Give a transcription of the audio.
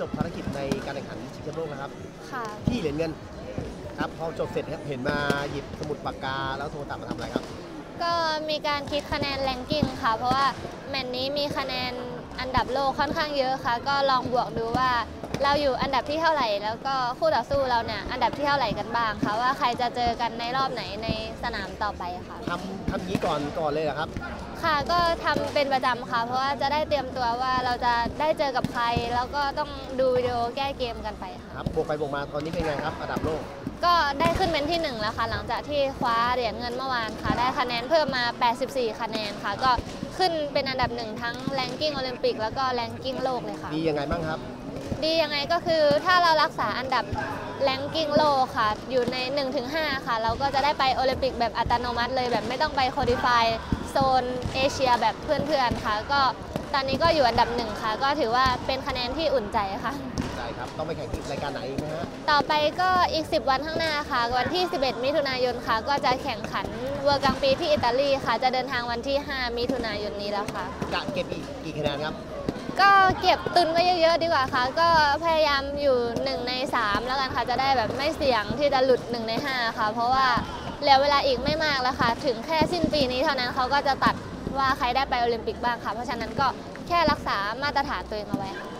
จบภารกิจในการแข่งขันชิงแชมป์โลกนะครับค่ะที่เหรียญเงินครับพอจบเสร็จครับเห็นมาหยิบสมุดปากกาแล้วโทรศัพท์มาทำอะไรครับ ก็มีการคิดคะแนนแรงกิ้งค่ะ เพราะว่าแมตช์นี้มีคะแนนอันดับโลกค่อนข้างเยอะค่ะ ก็ลองบวกดูว่า เราอยู่อันดับที่เท่าไหร่ แล้วก็คู่ต่อสู้เราเนี่ยอันดับที่เท่าไหร่กันบ้างค่ะว่าใครจะเจอกันในรอบไหนในสนามต่อไปค่ะทำทำนี้ก่อนก่อนเลยเหรอครับ ค่ะก็ทำเป็นประจำค่ะ เพราะว่าจะได้เตรียมตัวว่าเราจะได้เจอกับใคร แล้วก็ต้องดูวิดีโอแก้เกมกันไปค่ะครับบวกไปบวกมาตอนนี้เป็นไงครับอันดับโลก ก็ได้ขึ้นเป็นที่หนึ่งแล้วค่ะ หลังจากที่คว้าเหรียญเงินเมื่อวานค่ะ ได้คะแนนเพิ่มมา 84 คะแนนค่ะ ก็ขึ้นเป็นอันดับหนึ่งทั้ง ranking โอลิมปิกแล้วก็ ranking โลกเลยค่ะ ดียังไงบ้างครับ ดียังไงก็คือถ้าเรารักษาอันดับ ranking โลกค่ะ อยู่ใน 1-5 ค่ะ เราก็จะได้ไปโอลิมปิกแบบอัตโนมัติเลยแบบไม่ต้องไป qualifyโซนเอเชียแบบเพื่อนๆค่ะ ก็ตอนนี้ก็อยู่อันดับหนึ่งค่ะ ก็ถือว่าเป็นคะแนนที่อุ่นใจค่ะได้ครับ ต้องไปแข่งที่รายการไหนอีกไหมฮะ ต่อไปก็อีก 10 วันข้างหน้าค่ะ วันที่ 11 มิถุนายนค่ะ ก็จะแข่งขันเวอร์กลางปีที่อิตาลีค่ะ จะเดินทางวันที่ 5 มิถุนายนนี้แล้วค่ะกะเก็บอีกกี่คะแนนครับ ก็เก็บตุนไว้เยอะๆดีกว่าค่ะ ก็พยายามอยู่ 1 ใน 3 แล้วกันค่ะ จะได้แบบไม่เสี่ยงที่จะหลุด 1 ใน 5 ค่ะ เพราะว่าเหลือเวลาอีกไม่มากแล้วค่ะ ถึงแค่สิ้นปีนี้เท่านั้นเขาก็จะตัดว่าใครได้ไปโอลิมปิกบ้างค่ะ เพราะฉะนั้นก็แค่รักษามาตรฐานตัวเองเอาไว้ค่ะ